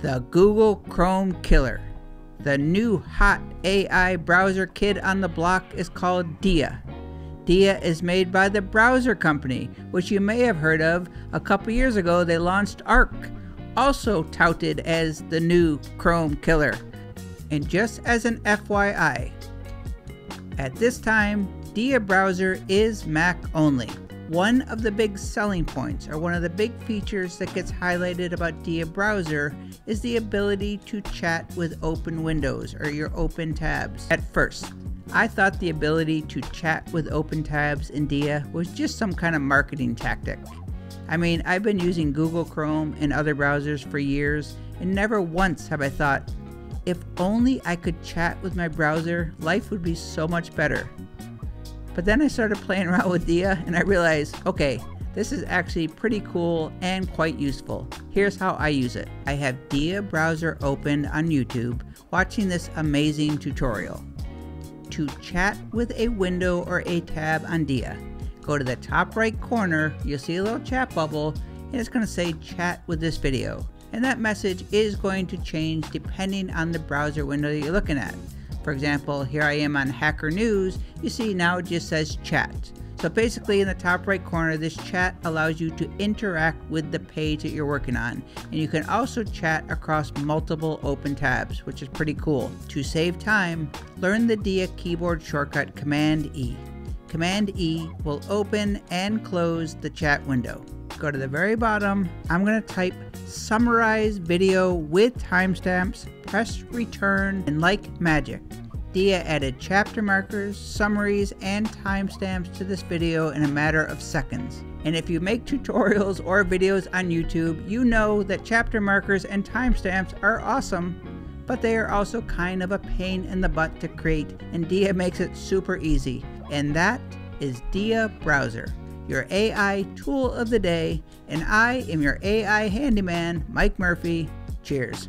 The Google Chrome Killer. The new hot AI browser kid on the block is called Dia. Dia is made by the Browser Company, which you may have heard of. A couple years ago, they launched Arc, also touted as the new Chrome Killer. And just as an FYI, at this time, Dia browser is Mac only. One of the big selling points, or one of the big features that gets highlighted about Dia browser, is the ability to chat with open windows or your open tabs. At first, I thought the ability to chat with open tabs in Dia was just some kind of marketing tactic. I mean, I've been using Google Chrome and other browsers for years, and never once have I thought, if only I could chat with my browser, life would be so much better. But then I started playing around with Dia and I realized, okay, this is actually pretty cool and quite useful. Here's how I use it. I have Dia browser open on YouTube watching this amazing tutorial. To chat with a window or a tab on Dia, go to the top right corner, you'll see a little chat bubble and it's going to say chat with this video. And that message is going to change depending on the browser window that you're looking at. For example, here I am on Hacker News, you see now it just says chat. So basically in the top right corner, this chat allows you to interact with the page that you're working on. And you can also chat across multiple open tabs, which is pretty cool. To save time, learn the Dia keyboard shortcut Command E. Command E will open and close the chat window. Go to the very bottom, I'm going to type summarize video with timestamps, press return, and like magic. Dia added chapter markers, summaries, and timestamps to this video in a matter of seconds. And if you make tutorials or videos on YouTube, you know that chapter markers and timestamps are awesome, but they are also kind of a pain in the butt to create, and Dia makes it super easy. And that is Dia Browser, your AI tool of the day, and I am your AI handyman, Mike Murphy. Cheers.